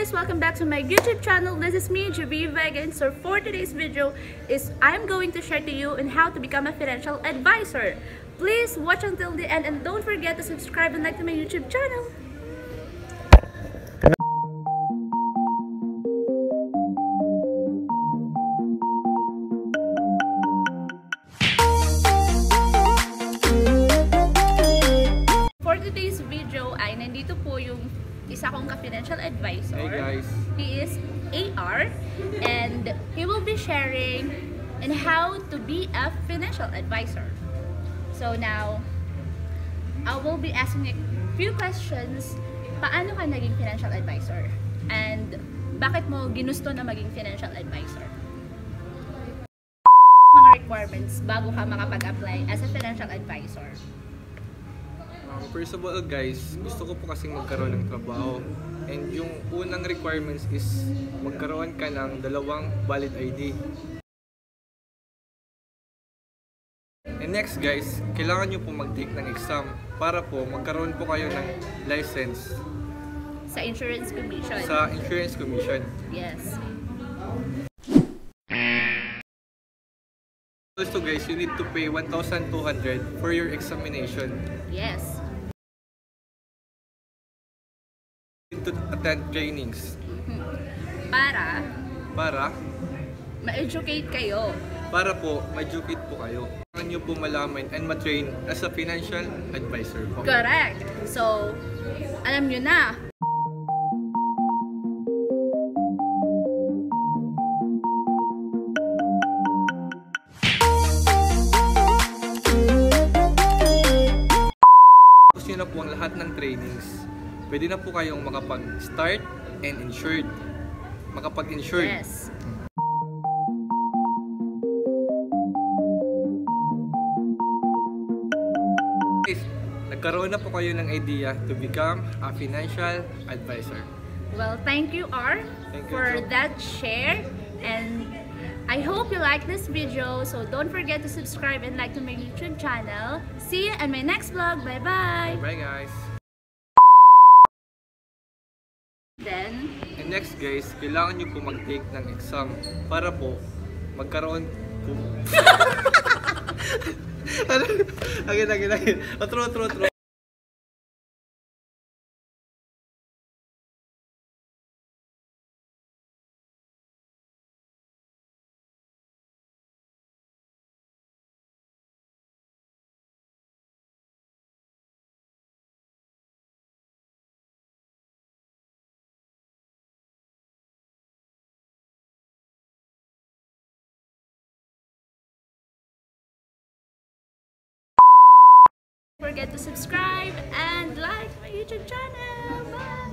guys! Welcome back to my YouTube channel. This is me, Javi Vegan. So for today's video is I'm going to share to you on how to become a financial advisor. Please watch until the end and don't forget to subscribe and like to my YouTube channel. Isa kong ka-financial advisor. Hey guys. He is AR and he will be sharing on how to be a financial advisor. So now, I will be asking a few questions. Paano ka naging financial advisor? And bakit mo ginusto na maging financial advisor? Mga requirements bago ka makapag-apply as a financial advisor. First of all guys, gusto ko po kasing magkaroon ng trabaho. And yung unang requirements is magkaroon ka ng dalawang valid ID. And next guys, kailangan nyo po mag-take ng exam para po magkaroon po kayo ng license Sa Insurance Commission. sa Insurance Commission. Yes. Also guys, you need to pay 1,200 for your examination. Yes. To attend trainings Para para ma-educate kayo. para po ma-educate po kayo. Kailangan nyo po malaman and ma-train as a financial advisor po. Correct. So, alam nyo na. Tapos nyo na po ang lahat ng trainings. Pwede na po kayong makapag-start and insured. Makapag-insured. Yes. Guys, Nagkaroon na po kayo ng idea to become a financial advisor. Well, thank you, R, Thank you, for Jo. that share. And I hope you like this video. So don't forget to subscribe and like to my YouTube channel. See you in my next vlog. Bye-bye. Bye guys! Then, And next guys, kailangan nyo po mag-take ng exam para po magkaroon po... Again, again, again. Otro, otro, otro. don't forget to subscribe and like my YouTube channel. Bye.